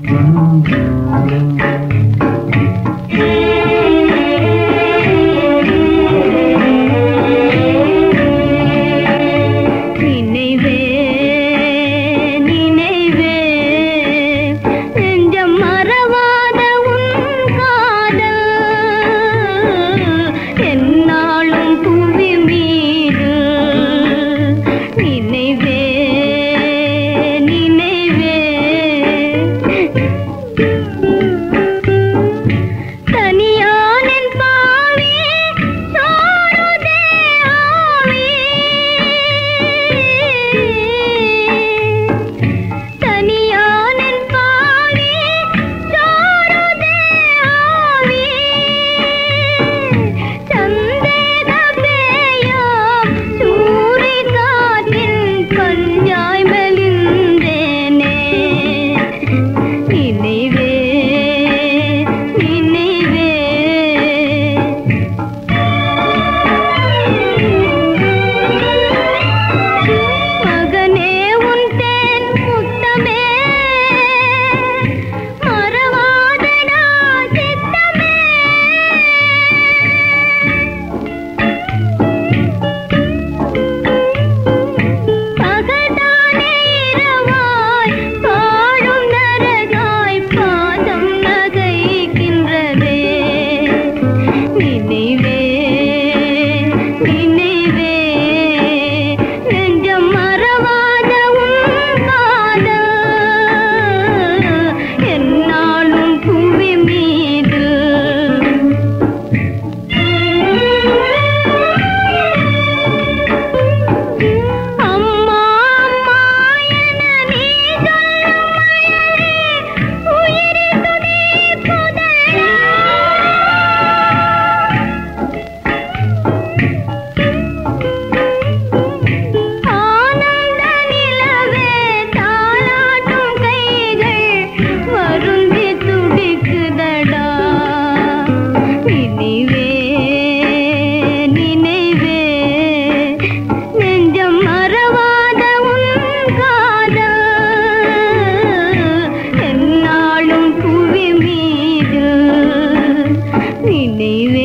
You. நினைவே